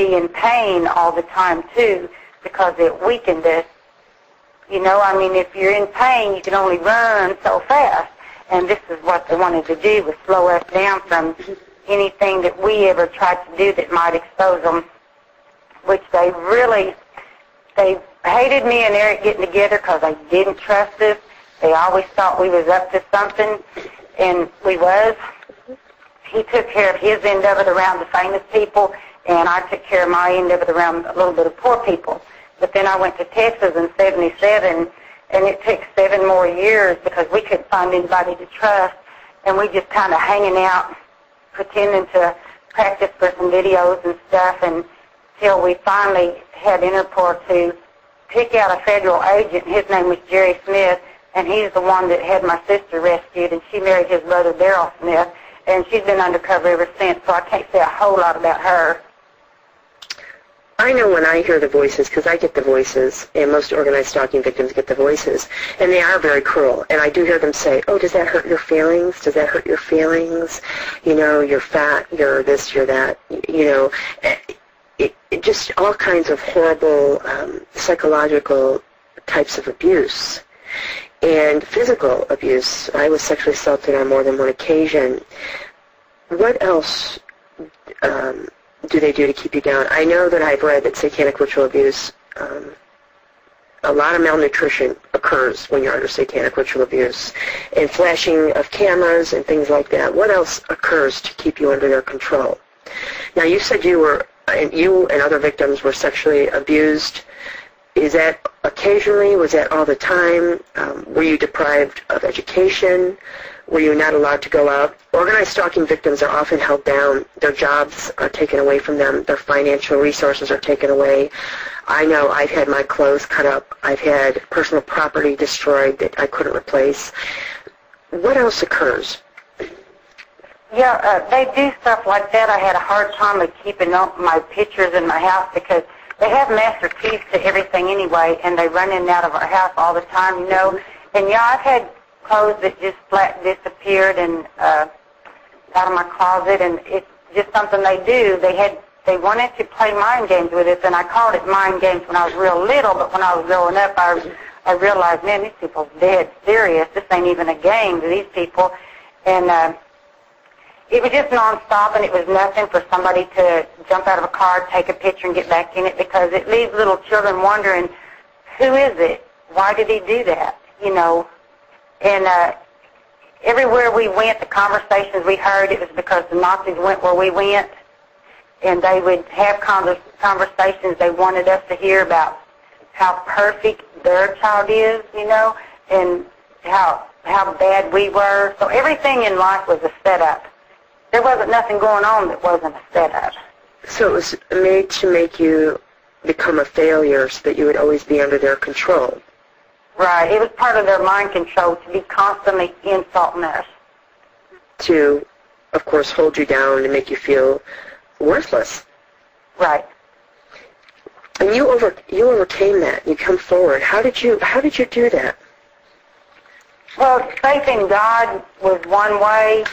be in pain all the time too because it weakened us. You know, I mean, if you're in pain, you can only run so fast. And this is what they wanted to do was slow us down from anything that we ever tried to do that might expose them, which they really, they hated me and Eric getting together because they didn't trust us. They always thought we was up to something, and we was. He took care of his end of it around the famous people, and I took care of my end of it around a little bit of poor people. But then I went to Texas in 77, and it took seven more years because we couldn't find anybody to trust, and we just kind of hanging out, pretending to practice for some videos and stuff, and till we finally had Interpol to pick out a federal agent. His name was Jerry Smith, and he's the one that had my sister rescued, and she married his brother Daryl Smith, and she's been undercover ever since, so I can't say a whole lot about her. I know when I hear the voices, because I get the voices, and most organized stalking victims get the voices, and they are very cruel. And I do hear them say, oh, does that hurt your feelings? Does that hurt your feelings? You know, you're fat, you're this, you're that. You know, it, it just all kinds of horrible um, psychological types of abuse and physical abuse. I was sexually assaulted on more than one occasion. What else um, do they do to keep you down? I know that I've read that satanic ritual abuse, um, a lot of malnutrition occurs when you're under satanic ritual abuse, and flashing of cameras and things like that. What else occurs to keep you under their control? Now, you said you were, you and other victims were sexually abused is that occasionally? Was that all the time? Um, were you deprived of education? Were you not allowed to go out? Organized stalking victims are often held down. Their jobs are taken away from them. Their financial resources are taken away. I know I've had my clothes cut up. I've had personal property destroyed that I couldn't replace. What else occurs? Yeah, uh, they do stuff like that. I had a hard time of keeping up my pictures in my house because they have master keys to everything anyway, and they run in and out of our house all the time, you know. And yeah, I've had clothes that just flat disappeared and uh, out of my closet, and it's just something they do. They had they wanted to play mind games with us, and I called it mind games when I was real little. But when I was growing up, I I realized, man, these people's dead serious. This ain't even a game to these people, and. uh it was just nonstop, and it was nothing for somebody to jump out of a car, take a picture, and get back in it because it leaves little children wondering, who is it? Why did he do that? You know, and uh, everywhere we went, the conversations we heard, it was because the Nazis went where we went, and they would have convers- conversations they wanted us to hear about how perfect their child is, you know, and how how bad we were. So everything in life was a setup there wasn't nothing going on that wasn't a setup. So it was made to make you become a failure so that you would always be under their control. Right. It was part of their mind control to be constantly insulting us. To, of course, hold you down and make you feel worthless. Right. And you over you overcame that. You come forward. How did you how did you do that? Well, faith in God was one way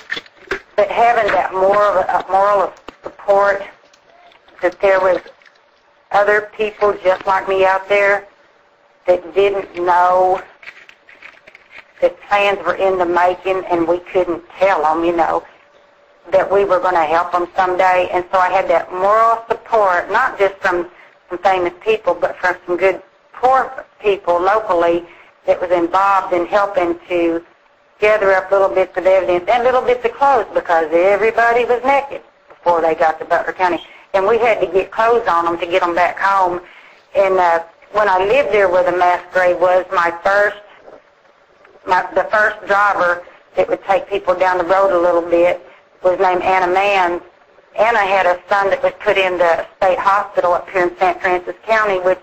but having that moral, uh, moral of support that there was other people just like me out there that didn't know that plans were in the making and we couldn't tell them, you know, that we were going to help them someday. And so I had that moral support, not just from some famous people, but from some good poor people locally that was involved in helping to gather up little bits of evidence and little bits of clothes because everybody was naked before they got to Butler County. And we had to get clothes on them to get them back home. And uh, when I lived there where the mass grave was, my first, my, the first driver that would take people down the road a little bit was named Anna Mann. Anna had a son that was put in the state hospital up here in St. Francois County, which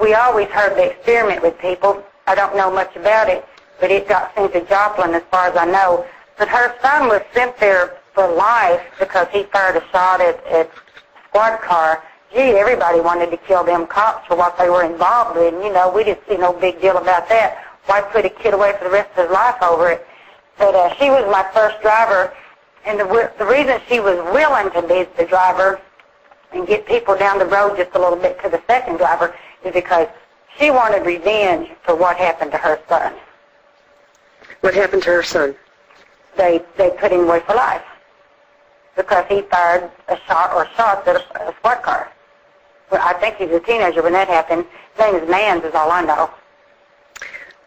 we always heard they experiment with people. I don't know much about it but it got sent to Joplin as far as I know. But her son was sent there for life because he fired a shot at, at squad car. Gee, everybody wanted to kill them cops for what they were involved in. You know, we didn't see no big deal about that. Why put a kid away for the rest of his life over it? But uh, she was my first driver, and the, the reason she was willing to be the driver and get people down the road just a little bit to the second driver is because she wanted revenge for what happened to her son. What happened to her son? They they put him away for life because he fired a shot or shots at a, a squad car. Well, I think he was a teenager when that happened. His name is Mans, is all I know.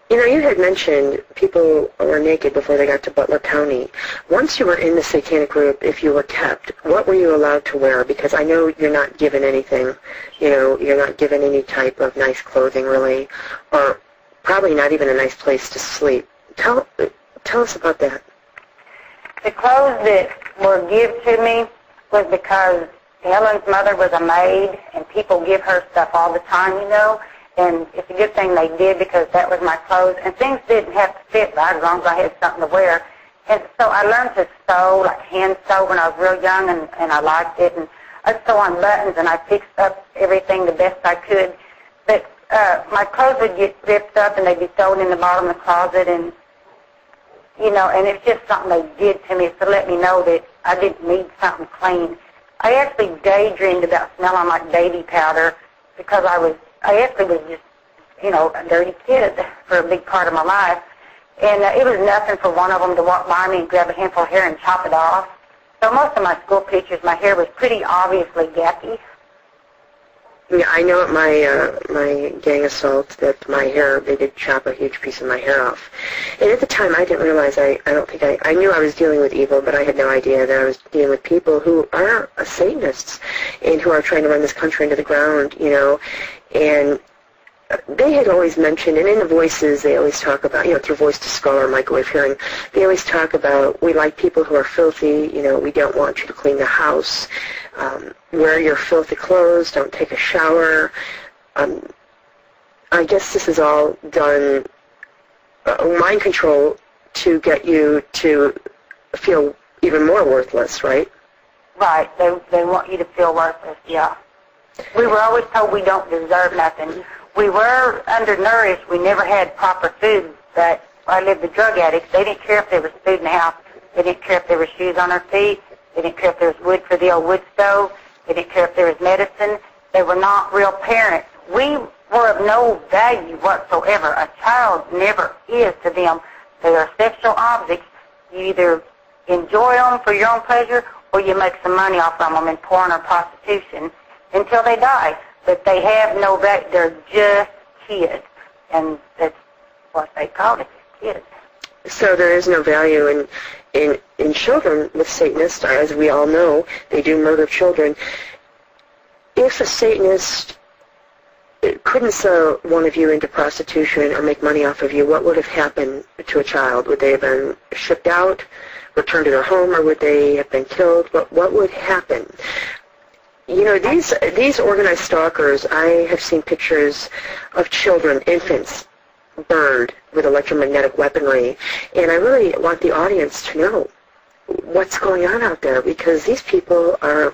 You know, you had mentioned people were naked before they got to Butler County. Once you were in the satanic group, if you were kept, what were you allowed to wear? Because I know you're not given anything. You know, you're not given any type of nice clothing, really, or probably not even a nice place to sleep. Tell tell us about that. The clothes that were given to me was because Helen's mother was a maid, and people give her stuff all the time, you know and it's a good thing they did because that was my clothes. And things didn't have to fit right as long as I had something to wear. And so I learned to sew, like hand sew when I was real young, and, and I liked it. And I sew on buttons, and I fixed up everything the best I could. But uh, my clothes would get ripped up, and they'd be thrown in the bottom of the closet, and you know, and it's just something they did to me to let me know that I didn't need something clean. I actually daydreamed about smelling like baby powder because I was I actually was just, you know, a dirty kid for a big part of my life. And uh, it was nothing for one of them to walk by me and grab a handful of hair and chop it off. So most of my school pictures, my hair was pretty obviously gappy. Yeah, I know at my uh, my gang assault that my hair they did chop a huge piece of my hair off, and at the time I didn't realize I I don't think I I knew I was dealing with evil, but I had no idea that I was dealing with people who are Satanists and who are trying to run this country into the ground, you know, and they had always mentioned, and in the voices they always talk about, you know, through voice to skull or microwave hearing, they always talk about we like people who are filthy, you know, we don't want you to clean the house, um, wear your filthy clothes, don't take a shower. Um, I guess this is all done uh, mind control to get you to feel even more worthless, right? Right. They they want you to feel worthless. Yeah. We were always told we don't deserve nothing. We were undernourished. We never had proper food. But I lived with drug addicts. They didn't care if there was food in the house. They didn't care if there were shoes on our feet. They didn't care if there was wood for the old wood stove. They didn't care if there was medicine. They were not real parents. We were of no value whatsoever. A child never is to them. They are sexual objects. You either enjoy them for your own pleasure or you make some money off of them in porn or prostitution until they die. But they have no value. They're just kids. And that's what they call it, kids. So there is no value in in in children with Satanists, as we all know, they do murder children. If a Satanist couldn't sell one of you into prostitution or make money off of you, what would have happened to a child? Would they have been shipped out, returned to their home, or would they have been killed? What what would happen? You know, these these organized stalkers, I have seen pictures of children, infants, burned with electromagnetic weaponry, and I really want the audience to know what's going on out there because these people are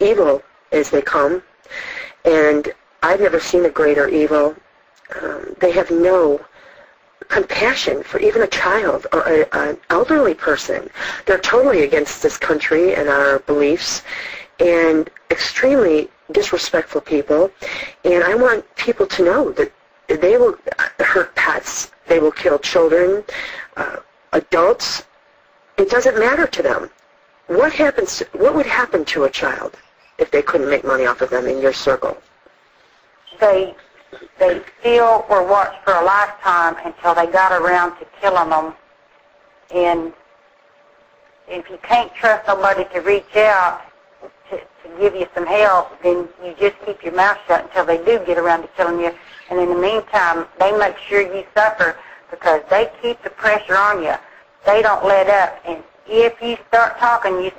evil as they come, and I've never seen a greater evil. Um, they have no compassion for even a child or a, an elderly person. They're totally against this country and our beliefs, and extremely disrespectful people. And I want people to know that they will hurt pets, they will kill children, uh, adults. It doesn't matter to them. What happens? What would happen to a child if they couldn't make money off of them in your circle? They they still were watched for a lifetime until they got around to killing them. And if you can't trust somebody to reach out, to give you some help, then you just keep your mouth shut until they do get around to killing you. And in the meantime, they make sure you suffer because they keep the pressure on you. They don't let up. And if you start talking, you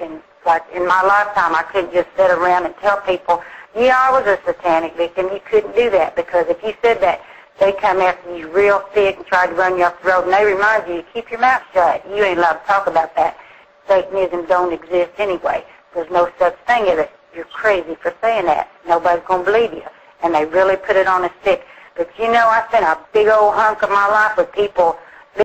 and like in my lifetime, I couldn't just sit around and tell people, yeah, I was a satanic victim. You couldn't do that because if you said that, they come after you real thick and try to run you off the road, and they remind you keep your mouth shut. You ain't allowed to talk about that. Satanism don't exist anyway. There's no such thing as it. You're crazy for saying that. Nobody's going to believe you. And they really put it on a stick. But you know, I spent a big old hunk of my life with people